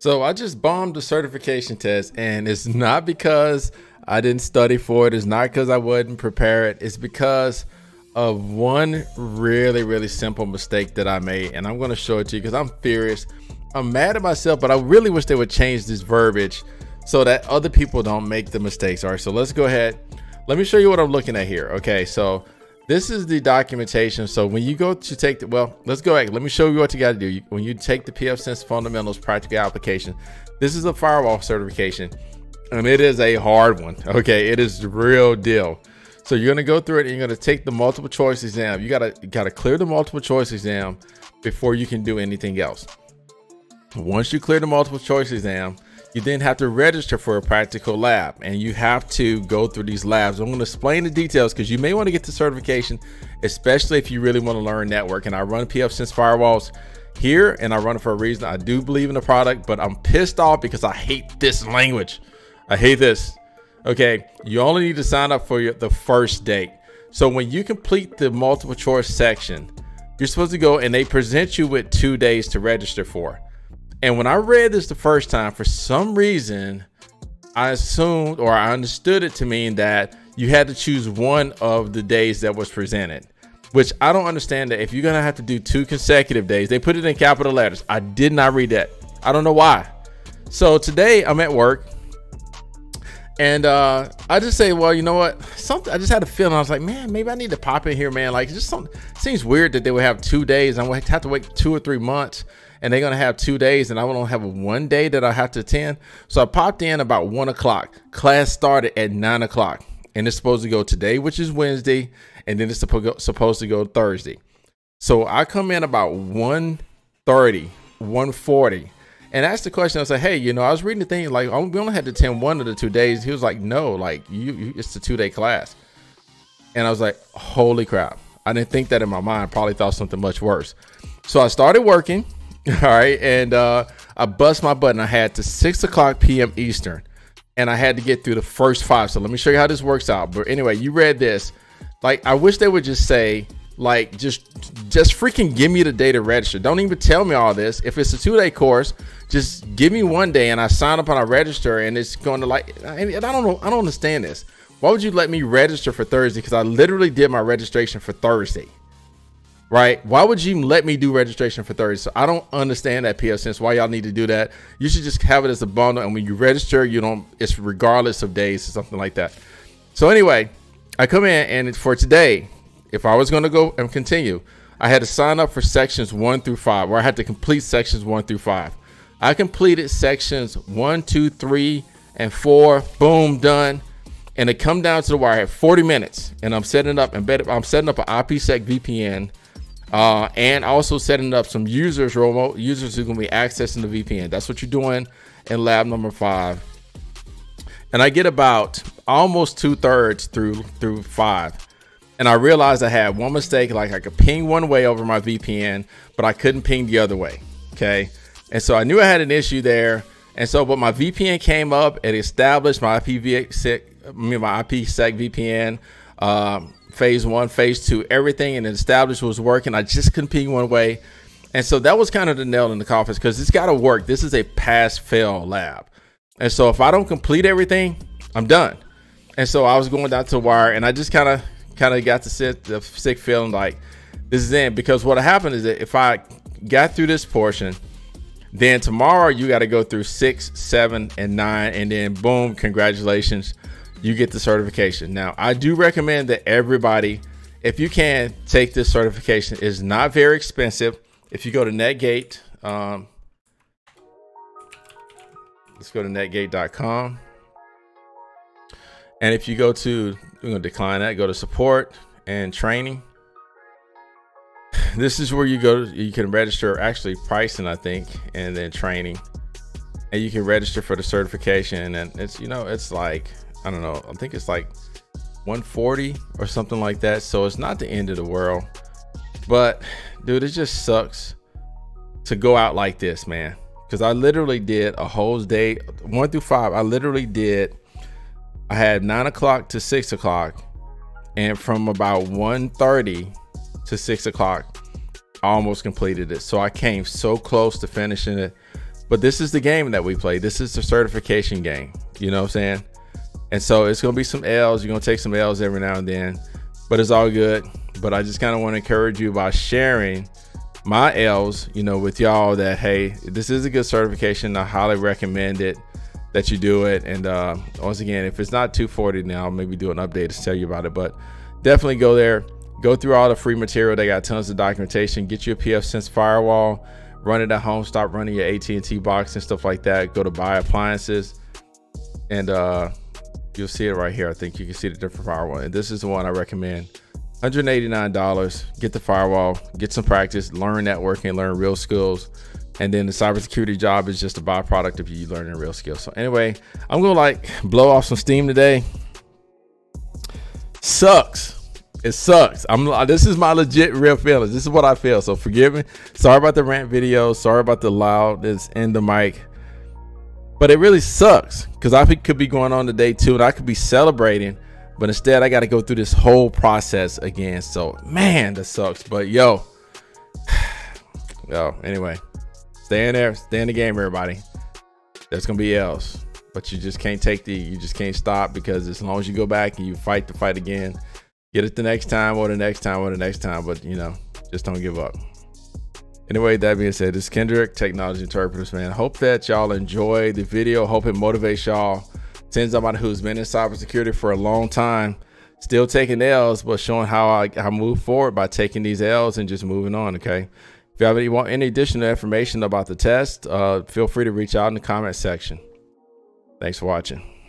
So I just bombed the certification test, and it's not because I didn't study for it. It's not because I wasn't prepared. It's because of one really, really simple mistake that I made, and I'm going to show it to you because I'm furious. I'm mad at myself, but I really wish they would change this verbiage so that other people don't make the mistakes. All right, so let's go ahead. Let me show you what I'm looking at here. Okay, so this is the documentation. So when you go to take the, well, let's go back. Let me show you what you got to do. When you take the pfSense Fundamentals Practical Application, this is a firewall certification and it is a hard one. Okay, it is the real deal. So you're gonna go through it and you're gonna take the multiple choice exam. You gotta you gotta clear the multiple choice exam before you can do anything else. Once you clear the multiple choice exam, you then have to register for a practical lab and you have to go through these labs. I'm going to explain the details because you may want to get the certification, especially if you really want to learn network. And I run pfSense firewalls here and I run it for a reason. I do believe in the product, but I'm pissed off because I hate this language. I hate this. Okay, you only need to sign up for your, the first date. So when you complete the multiple choice section, you're supposed to go and they present you with two days to register for. And when I read this the first time, for some reason, I assumed or I understood it to mean that you had to choose one of the days that was presented, which I don't understand that if you're going to have to do two consecutive days, they put it in capital letters. I did not read that. I don't know why. So today I'm at work and uh, I just say, well, you know what? Something I just had a feeling. I was like, man, maybe I need to pop in here, man. Like, just something seems weird that they would have two days. I would have to wait two or three months and they're gonna have two days, and I only have one day that I have to attend. So I popped in about one o'clock. Class started at nine o'clock, and it's supposed to go today, which is Wednesday, and then it's supposed to go Thursday. So I come in about 1.30, 1.40, and asked the question. I said, "Hey, you know, I was reading the thing like we only had to attend one of the two days." He was like, "No, like you, you it's a two day class," and I was like, "Holy crap!" I didn't think that in my mind. Probably thought something much worse. So I started working All right. And uh, I bust my button. I had to 6 o'clock p.m. Eastern. And I had to get through the first five. So let me show you how this works out. But anyway, you read this. Like, I wish they would just say, like, just just freaking give me the day to register. Don't even tell me all this. If it's a two-day course, just give me one day and I sign up and I register and it's going to like and I don't know. I don't understand this. Why would you let me register for Thursday? Because I literally did my registration for Thursday right? Why would you let me do registration for Thursday? So I don't understand that pfSense. Why y'all need to do that? You should just have it as a bundle, and when you register, you don't. It's regardless of days or something like that. So anyway, I come in, and for today, if I was going to go and continue, I had to sign up for sections one through five, where I had to complete sections one through five. I completed sections one, two, three, and four. Boom, done. And it come down to the wire. I had 40 minutes, and I'm setting up and I'm setting up an IPsec VPN uh, and also setting up some users, remote users who can be accessing the VPN. That's what you're doing in lab number five. And I get about almost two thirds through through five. And I realized I had one mistake, like I could ping one way over my VPN, but I couldn't ping the other way. Okay. And so I knew I had an issue there. And so, but my VPN came up, it established my IPv6, my IPsec VPN. Um, phase one, phase two, everything and established was working. I just couldn't ping one way. And so that was kind of the nail in the coffin because it's got to work. This is a pass fail lab. And so if I don't complete everything, I'm done. And so I was going down to wire and I just kind of kind of got to sit the sick feeling like this is in because what happened is that if I got through this portion, then tomorrow you got to go through six, seven, and nine, and then boom, congratulations, you get the certification. Now, I do recommend that everybody, if you can, take this certification. It's not very expensive. If you go to Netgate, um, let's go to netgate.com. And if you go to, we're going to decline that, go to support and training. This is where you go, you can register actually pricing, I think, and then training. And you can register for the certification. And it's, you know, it's like I don't know. I think it's like 140 or something like that. So it's not the end of the world. But dude, it just sucks to go out like this, man. Because I literally did a whole day, one through five. I literally did. I had nine o'clock to six o'clock, and from about 1.30 to six o'clock, almost completed it. So I came so close to finishing it. But this is the game that we play. This is the certification game. You know what I'm saying? And so it's gonna be some L's. You're gonna take some L's every now and then, but it's all good. But I just kind of want to encourage you by sharing my L's, you know, with y'all that hey, this is a good certification. I highly recommend it that you do it. And uh, once again, if it's not 240 now, maybe do an update to tell you about it. But definitely go there, go through all the free material. They got tons of documentation. Get you a pfSense firewall run it at home, stop running your AT&T box and stuff like that. Go to buy appliances and uh, you'll see it right here. I think you can see the different firewall. And this is the one I recommend. $189. Get the firewall, get some practice, learn networking, learn real skills. And then the cybersecurity job is just a byproduct of you learning real skills. So anyway, I'm gonna like blow off some steam today. Sucks it sucks. I'm uh, this is my legit real feelings. This is what I feel. So forgive me. Sorry about the rant video. Sorry about the loudness in the mic. But it really sucks because I could be going on today too, and I could be celebrating, but instead I got to go through this whole process again. So man, that sucks. But yo, yo. Anyway, stay in there, stay in the game, everybody. There's gonna be else, but you just can't take the, you just can't stop because as long as you go back and you fight the fight again get it the next time or the next time or the next time, but you know, just don't give up. Anyway, that being said, this is Kendrick, Technology Interpreters, man. Hope that y'all enjoy the video. Hope it motivates y'all. Send somebody who's been in cybersecurity for a long time, still taking L's, but showing how I, I move forward by taking these L's and just moving on, okay? If you have any, want any additional information about the test, uh, feel free to reach out in the comment section. Thanks for watching.